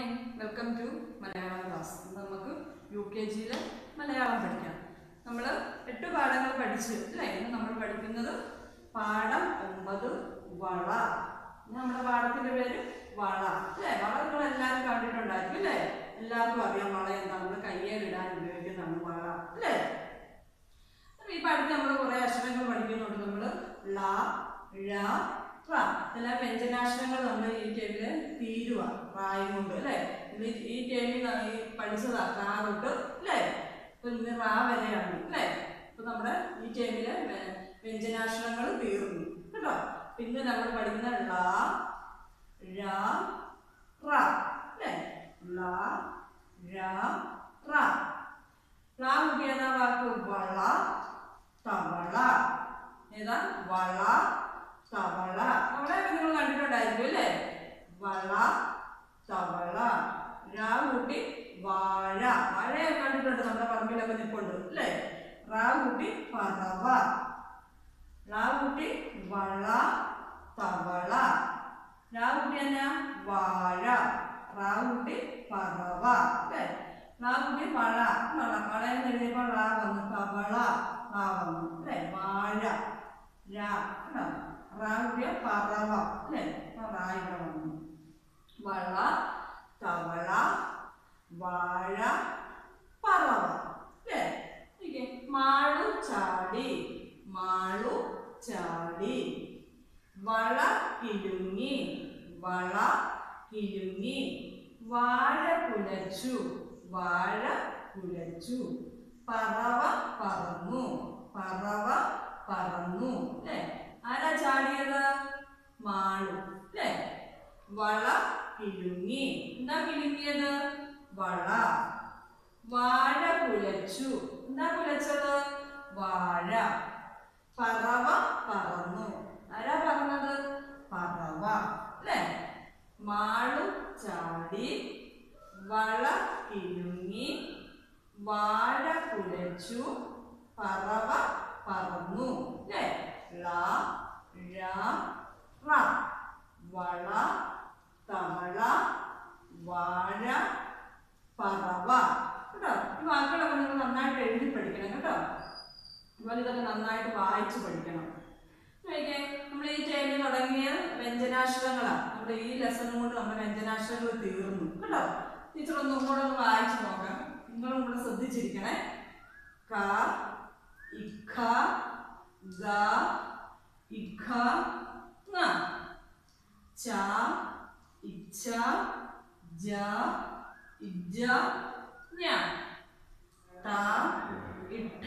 Morning welcome to Malayalam class നമുക്ക് U K ജിയിലെ മലയാളം പഠിക്കാം. നമ്മൾ എട്ട് പാഠങ്ങൾ പഠിച്ചു അല്ലേ? ഇന്ന് നമ്മൾ പഠിക്കുന്നത് പാഠം ഒമ്പത് വള. നമ്മുടെ പാഠത്തിന്റെ പേര് വള അല്ലേ? വള നിങ്ങൾ എല്ലാവരും കണ്ടിട്ടുണ്ടായിരിക്കും അല്ലേ? എല്ലാവർക്കും അറിയാം വള എന്താ നമ്മൾ കയ്യേലിടാൻ ഉപയോഗിക്കുന്നതാണ് വള അല്ലേ അപ്പൊ ഈ പാഠത്തിൽ നമ്മൾ കുറെ അക്ഷരങ്ങൾ പഠിക്കുന്നുണ്ട് നമ്മൾ ള ഴ റ എല്ലാ വ്യഞ്ജനാക്ഷരങ്ങൾ നമ്മൾ ഈ ടേമിൽ തീരുവ റായും കൊണ്ട് അല്ലേ? ഇന്ന് ഈ- ടൈമിൽ പഠിച്ചതാ റാ തൊട്ട് അല്ലേ? അപ്പൊ ഇന്ന് റാ വരെയാണ് അല്ലേ? അപ്പൊ നമ്മുടെ ഈ ടേമിൽ വ്യ- വ്യഞ്ജനാക്ഷരങ്ങൾ തീർന്നു കേട്ടോ? പിന്നെ നമ്മൾ പഠിക്കുന്ന ള ഴ വാക്ക്? വള തവള. ഏതാ? വള തവള. അവിടെ നിങ്ങൾ കണ്ടിട്ടുണ്ടായിരിക്കും അല്ലേ വള തവള രാ കൂട്ടി വാഴ വാഴയൊക്കെ കണ്ടിട്ടുണ്ട് നമ്മുടെ പറമ്പിലൊക്കെ നിൽപ്പുണ്ട് അല്ലേ റാ കൂട്ടി പറവ. കൂട്ടി വള തവള. കൂട്ടി എന്നാ? വാഴ. റാ കൂട്ടി പറവ. അല്ലേ? റാ കൂട്ടി വള. വള. വള എന്ന് എഴുതിയപ്പോൾ റാ വന്നു. തവള റാ വന്നു. അല്ലേ? വാഴ. രാ. കേട്ടോ റാ കൂട്ടിയ പറവ. അല്ലേ? റാ വന്നു. വള തവള വാഴ പറവ അല്ലേ ഇരിക്കെ. മാളു ചാടി മാളു ചാടി. വള കിലുങ്ങി വള കിലുങ്ങി വാഴ കുലച്ചു വാഴ കുലച്ചു പറവ പറന്നു പറവ പറന്നു. അല്ലേ ആരാ ചാടിയത്? മാളു. അല്ലേ വള കിലുങ്ങി എന്താ കിലുങ്ങിയത് വള. വാഴ കുലച്ചു എന്താ കുലച്ചത് വാഴ. പറവ പറന്നു. ആരാ പറഞ്ഞത്? പറവ. അല്ലേ? മാളു ചാടി വള കിഴുങ്ങി വാഴ കുലച്ചു പറവ പറന്നു. അല്ലേ? ള ഴ റ. വള തവള വാഴ പറവ. കേട്ടോ? ഈ വാക്കുകളൊക്കെ നിങ്ങൾ നന്നായിട്ട് എഴുതി പഠിക്കണം കേട്ടോ. അതുപോലെ ഇതൊക്കെ നന്നായിട്ട് വായിച്ച് പഠിക്കണം. നമ്മൾ ഈ ടൈമിൽ തുടങ്ങിയ വ്യഞ്ജനാക്ഷരങ്ങളാണ് നമ്മുടെ ഈ ലെസൺ കൊണ്ട് നമ്മുടെ വ്യഞ്ജനാക്ഷരങ്ങൾ തീർന്നു. കേട്ടോ? ടീച്ചർ ഒന്നും കൂടെ ഒന്ന് വായിച്ചു നോക്കാം. നിങ്ങളും കൂടെ ശ്രദ്ധിച്ചിരിക്കണേ. ക ഇഖ ഗ ഇഖ ന ഇച്ഛ ജ ഞ ട ഇഠ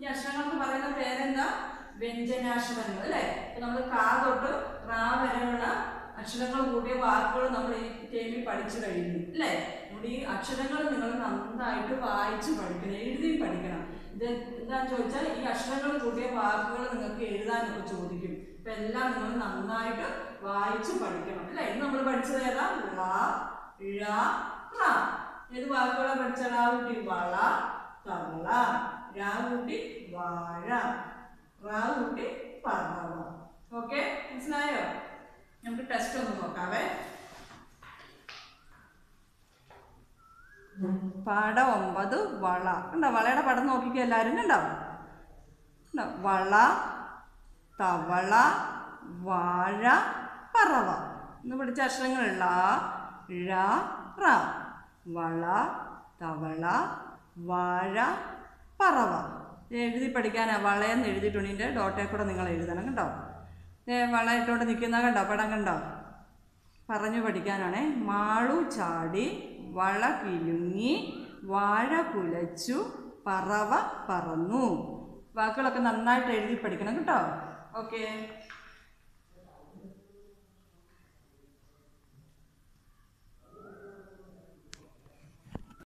ഈ അക്ഷരങ്ങൾക്ക് പറയുന്ന പേരെന്താ? വ്യഞ്ജനാക്ഷരങ്ങൾ അല്ലേ? നമ്മൾ കാ തൊട്ട് റാ വരെയുള്ള അക്ഷരങ്ങൾ കൂടിയ വാക്കുകൾ നമ്മൾ ഈ ടൈമിൽ പഠിച്ചു കഴിഞ്ഞു അല്ലേ? നമ്മുടെ ഈ അക്ഷരങ്ങൾ നിങ്ങൾ നന്നായിട്ട് വായിച്ച് പഠിക്കണം എഴുതി പഠിക്കണം. ഇത് എന്താന്ന് ചോദിച്ചാൽ ഈ അക്ഷരങ്ങൾ കൂടിയ വാക്കുകൾ നിങ്ങൾക്ക് എഴുതാനൊക്കെ ചോദിക്കും. ഇപ്പൊ എല്ലാം നിങ്ങൾ നന്നായിട്ട് വായിച്ച് പഠിക്കണം അല്ലേ? ഇന്ന് നമ്മൾ പഠിച്ചത് ഏതാ? ഴ ഏത് വാക്കുകളാണ് പഠിച്ചാൽ ആ കുട്ടി വള തവള. രാ കുട്ടി വാഴ. റാ കുട്ടി പറവ ഓക്കെ മനസ്സിലായോ? നമുക്ക് ടെസ്റ്റ് ഒന്ന് നോക്കാവേ. പാഠം ഒമ്പത് വള. ഉണ്ടോ വളയുടെ പടം നോക്കിക്കോ എല്ലാവരും കണ്ടോ? കണ്ടോ? വള തവള വാഴ പറവ. എന്ന് പഠിച്ച അക്ഷരങ്ങൾ ള ഴ റ. വള തവള വാഴ പറവ എഴുതി പഠിക്കാനാണ് വളയെന്ന് എഴുതിയിട്ടുണ്ട്. ഇതിന്റെ ഡോട്ടേ കൂടെ നിങ്ങൾ എഴുതണം കണ്ടോ? ഏ വള ഇട്ടുകൊണ്ട് നിൽക്കുന്ന കണ്ടോ? പടം കണ്ടോ? പറഞ്ഞു പഠിക്കാനാണേ. മാളു ചാടി വള കിലുങ്ങി വാഴ കുലച്ചു പറവ പറന്നു. വാക്കുകളൊക്കെ നന്നായിട്ട് എഴുതി പഠിക്കണം കേട്ടോ ഓക്കെ.